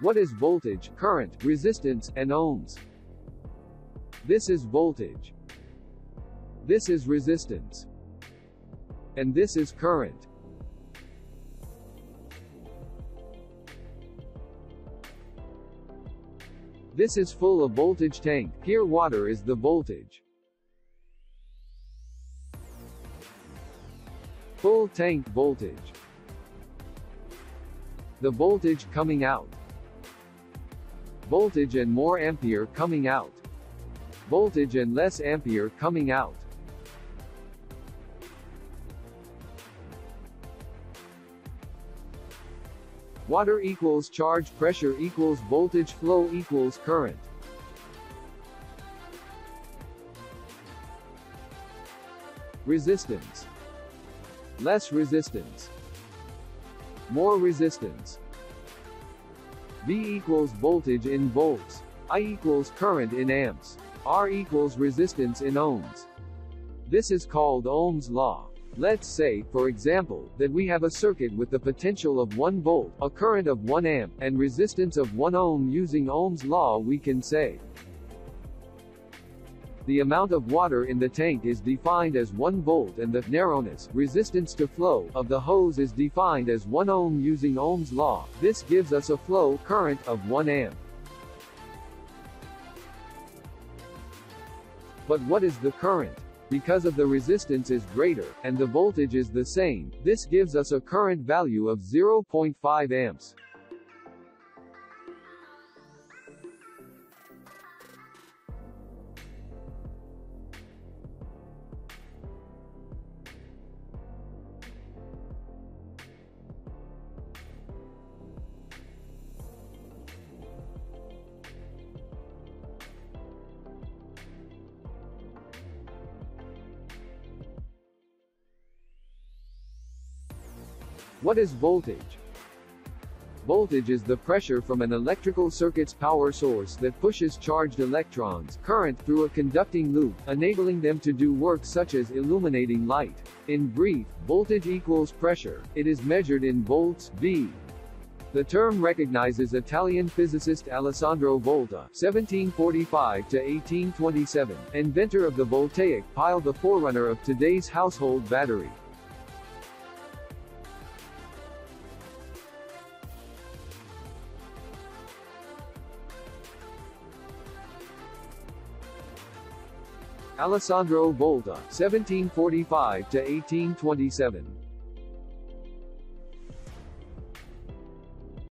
What is voltage, current, resistance, and ohms? This is voltage. This is resistance. And this is current. This is full of voltage tank, here water is the voltage. Full tank voltage. The voltage coming out. Voltage and more ampere coming out. Voltage and less ampere coming out. Water equals charge pressure equals voltage flow equals current. Resistance. Less resistance. More resistance. V equals voltage in volts. I equals current in amps. R equals resistance in ohms. This is called Ohm's law. Let's say, for example, that we have a circuit with the potential of 1 volt, a current of 1 amp, and resistance of 1 ohm using Ohm's law we can say the amount of water in the tank is defined as 1 volt and the narrowness, resistance to flow, of the hose is defined as 1 ohm using Ohm's law. This gives us a flow current of 1 amp. But what is the current? Because of the resistance is greater, and the voltage is the same, this gives us a current value of 0.5 amps. What is voltage? Voltage is the pressure from an electrical circuit's power source that pushes charged electrons, current, through a conducting loop, enabling them to do work such as illuminating light. In brief, voltage equals pressure. It is measured in volts, V. The term recognizes Italian physicist Alessandro Volta (1745–1827), inventor of the voltaic pile, the forerunner of today's household battery. Alessandro Volta, 1745 to 1827.